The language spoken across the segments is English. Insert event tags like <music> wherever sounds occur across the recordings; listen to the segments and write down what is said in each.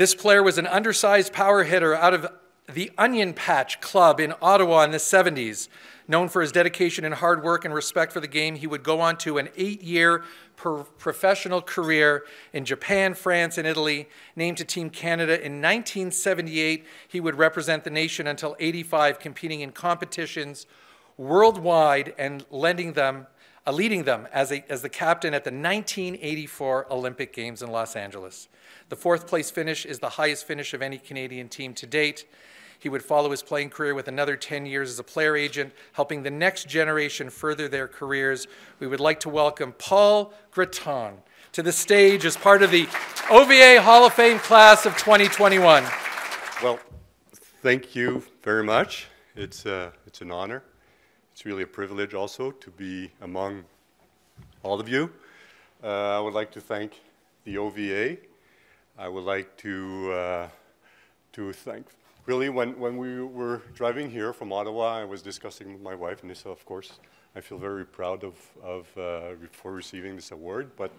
This player was an undersized power hitter out of the Onion Patch Club in Ottawa in the 70s. Known for his dedication and hard work and respect for the game, he would go on to an eight year professional career in Japan, France, and Italy. Named to Team Canada in 1978, he would represent the nation until 85, competing in competitions worldwide and lending them, uh, leading them as, a, as the captain at the 1984 Olympic Games in Los Angeles. The fourth place finish is the highest finish of any Canadian team to date. He would follow his playing career with another 10 years as a player agent, helping the next generation further their careers. We would like to welcome Paul Gratton to the stage as part of the OVA Hall of Fame class of 2021. Well, thank you very much. It's, uh, it's an honor. It's really a privilege also to be among all of you. Uh, I would like to thank the OVA. I would like to, uh, to thank really, when, when we were driving here from Ottawa, I was discussing with my wife, Nissa, of course. I feel very proud of, of uh, for receiving this award, but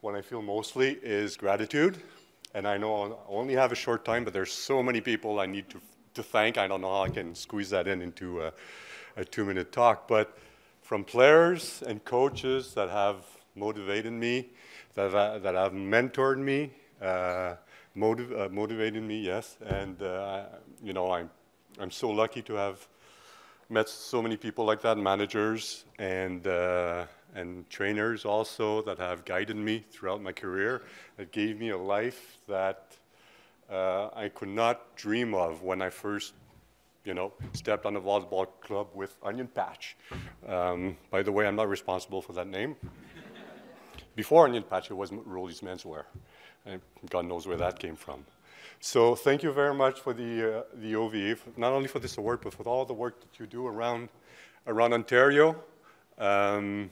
what I feel mostly is gratitude. And I know I only have a short time, but there's so many people I need to, to thank. I don't know how I can squeeze that in into a, a two-minute talk, but from players and coaches that have motivated me, that, uh, that have mentored me, uh, motiv uh, motivated me, yes. And, uh, you know, I'm, I'm so lucky to have met so many people like that, managers and, uh, and trainers also that have guided me throughout my career, that gave me a life that uh, I could not dream of when I first you know, stepped on the volleyball club with Onion Patch. Um, by the way, I'm not responsible for that name. Before Onion Patch, it was Rolly's Menswear. And God knows where that came from. So thank you very much for the, uh, the OVA, not only for this award, but for all the work that you do around, around Ontario. Um,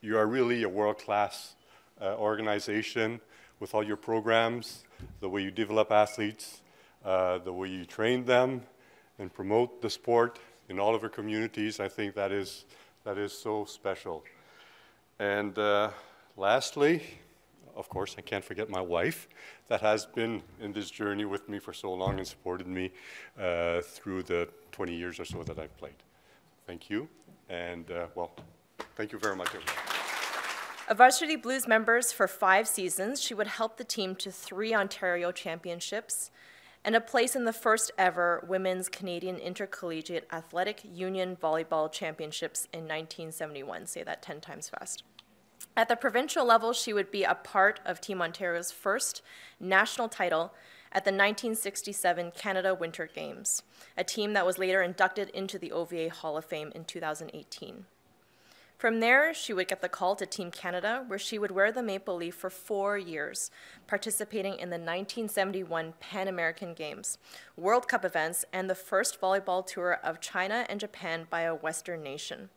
you are really a world-class uh, organization with all your programs, the way you develop athletes, uh, the way you train them, and promote the sport in all of our communities. I think that is, that is so special. And uh, lastly, of course, I can't forget my wife that has been in this journey with me for so long and supported me uh, through the 20 years or so that I've played. Thank you, and uh, well, thank you very much. A Varsity Blues members for five seasons, she would help the team to three Ontario championships and a place in the first ever Women's Canadian Intercollegiate Athletic Union Volleyball Championships in 1971. Say that 10 times fast. At the provincial level, she would be a part of Team Ontario's first national title at the 1967 Canada Winter Games, a team that was later inducted into the OVA Hall of Fame in 2018. From there, she would get the call to Team Canada, where she would wear the maple leaf for four years, participating in the 1971 Pan American Games, World Cup events, and the first volleyball tour of China and Japan by a Western nation.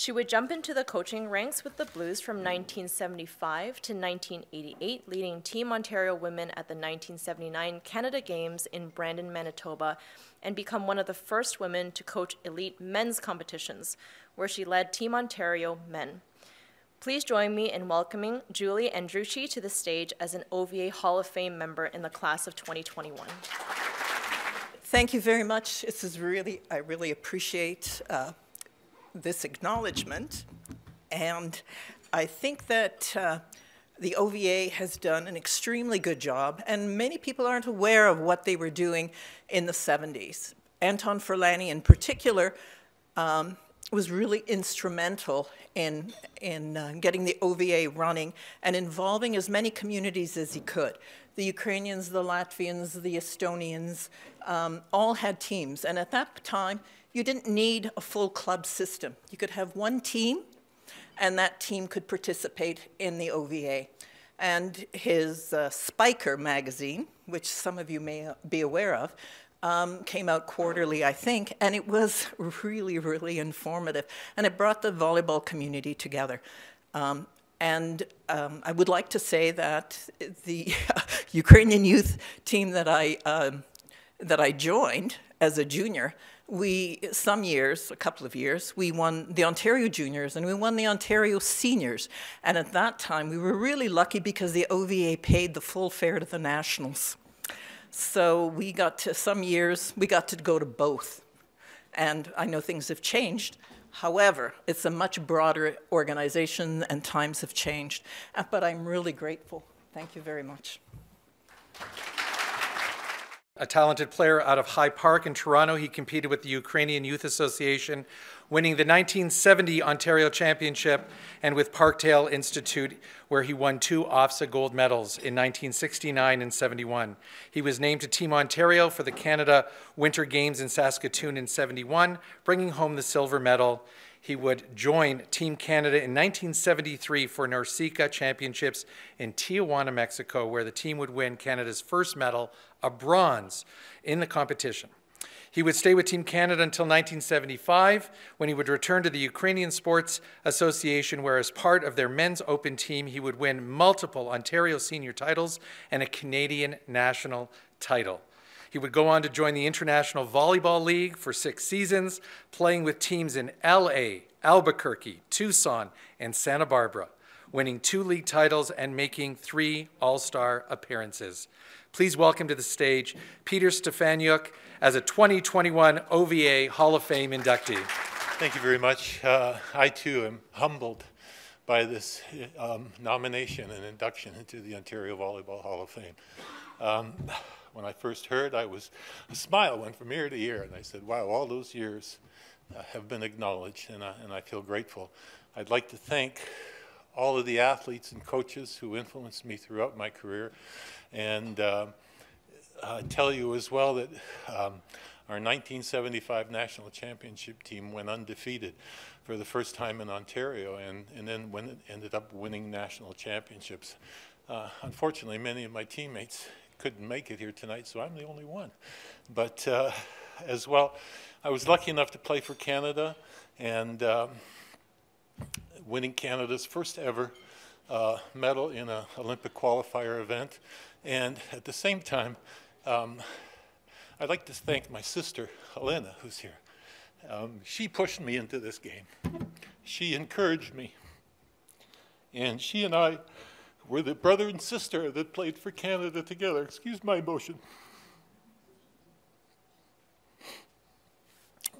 She would jump into the coaching ranks with the Blues from 1975 to 1988, leading Team Ontario women at the 1979 Canada Games in Brandon, Manitoba, and become one of the first women to coach elite men's competitions, where she led Team Ontario men. Please join me in welcoming Julie Andruchiw to the stage as an OVA Hall of Fame member in the class of 2021. Thank you very much. This is really, I really appreciate uh, this acknowledgement. And I think that uh, the OVA has done an extremely good job, and many people aren't aware of what they were doing in the 70s. Anton Ferlani, in particular, um, was really instrumental in, in uh, getting the OVA running and involving as many communities as he could. The Ukrainians, the Latvians, the Estonians, um, all had teams. And at that time, you didn't need a full club system. You could have one team, and that team could participate in the OVA. And his uh, Spiker magazine, which some of you may be aware of, um, came out quarterly, I think, and it was <laughs> really, really informative. And it brought the volleyball community together. Um, and um, I would like to say that the <laughs> Ukrainian youth team that I, um, that I joined as a junior, we, some years, a couple of years, we won the Ontario Juniors and we won the Ontario Seniors. And at that time, we were really lucky because the OVA paid the full fare to the Nationals. So we got to, some years, we got to go to both. And I know things have changed. However, it's a much broader organization and times have changed. Uh, But I'm really grateful. Thank you very much. A talented player out of High Park in Toronto. He competed with the Ukrainian Youth Association, winning the 1970 Ontario Championship, and with Parkdale Institute, where he won two OFSA gold medals in 1969 and 71. He was named to Team Ontario for the Canada Winter Games in Saskatoon in 71, bringing home the silver medal. He would join Team Canada in 1973 for NORCECA Championships in Tijuana, Mexico, where the team would win Canada's first medal, a bronze, in the competition. He would stay with Team Canada until 1975, when he would return to the Ukrainian Sports Association, where, as part of their men's open team, he would win multiple Ontario senior titles and a Canadian national title. He would go on to join the International Volleyball League for six seasons, playing with teams in LA, Albuquerque, Tucson, and Santa Barbara, winning two league titles and making three All Star appearances. Please welcome to the stage Peter Stefaniuk as a 2021 OVA Hall of Fame inductee. Thank you very much. Uh, I too am humbled by this um, nomination and induction into the Ontario Volleyball Hall of Fame. Um, when I first heard, I was a smile went from ear to ear, and I said, "Wow, all those years uh, have been acknowledged, and and I feel grateful." I'd like to thank all of the athletes and coaches who influenced me throughout my career, and uh, tell you as well that um, our 1975 national championship team went undefeated for the first time in Ontario, and, and then when ended up winning national championships. Uh, unfortunately, many of my teammates couldn't make it here tonight, so I'm the only one. But uh, as well, I was lucky enough to play for Canada and um, winning Canada's first ever uh, medal in an Olympic qualifier event. And at the same time, um, I'd like to thank my sister, Helena, who's here. Um, she pushed me into this game. She encouraged me. And she and I were the brother and sister that played for Canada together. Excuse my emotion.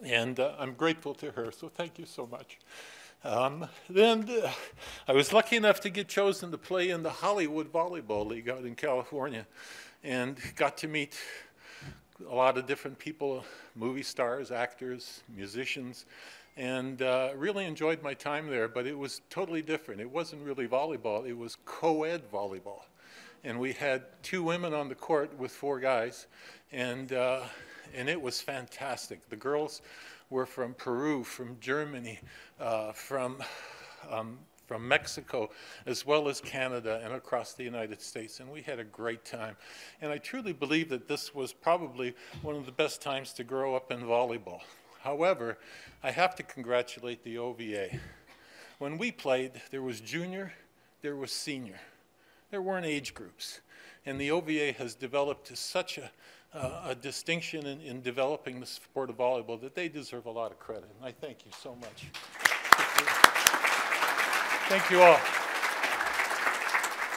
And uh, I'm grateful to her, so thank you so much. Um, then uh, I was lucky enough to get chosen to play in the Hollywood Volleyball League out in California and got to meet a lot of different people, movie stars, actors, musicians, and uh, really enjoyed my time there, but it was totally different. It wasn't really volleyball, it was co-ed volleyball. And we had two women on the court with four guys, and, uh, and it was fantastic. The girls were from Peru, from Germany, uh, from um, from Mexico, as well as Canada and across the United States. And we had a great time. And I truly believe that this was probably one of the best times to grow up in volleyball. However, I have to congratulate the OVA. When we played, there was junior, there was senior. There weren't age groups. And the OVA has developed to such a, uh, a distinction in, in developing the sport of volleyball that they deserve a lot of credit. And I thank you so much. Thank you all.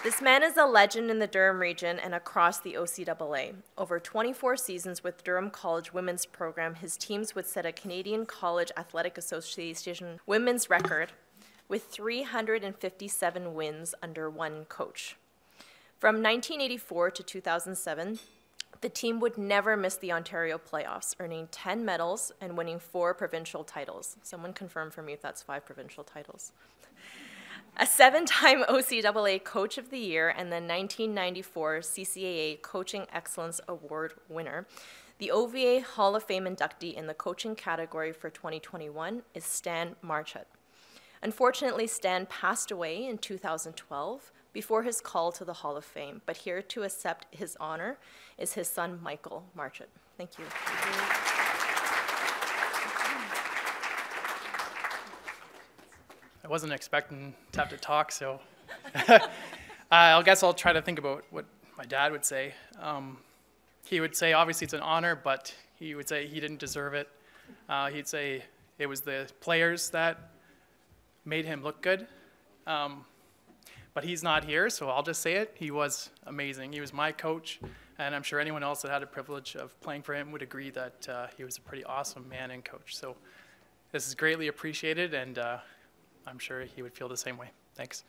This man is a legend in the Durham region and across the OCAA. Over 24 seasons with Durham College women's program, his teams would set a Canadian College Athletic Association women's record with 357 wins under one coach. From 1984 to 2007, the team would never miss the Ontario playoffs, earning 10 medals and winning four provincial titles. Someone confirm for me if that's five provincial titles a seven time <laughs> OCAA Coach of the Year and the 1994 CCAA Coaching Excellence Award winner. The OVA Hall of Fame inductee in the coaching category for 2021 is Stan Marchut. Unfortunately, Stan passed away in 2012 before his call to the Hall of Fame, but here to accept his honor is his son, Michael Marchut. Thank you. I wasn't expecting to have to talk, so <laughs> I guess I'll try to think about what my dad would say. Um, he would say, obviously, it's an honor, but He would say he didn't deserve it. Uh, he'd say it was the players that made him look good. Um, but he's not here, so I'll just say it. He was amazing. He was my coach, and I'm sure anyone else that had the privilege of playing for him would agree that uh, he was a pretty awesome man and coach. So this is greatly appreciated, and uh, I'm sure he would feel the same way. Thanks.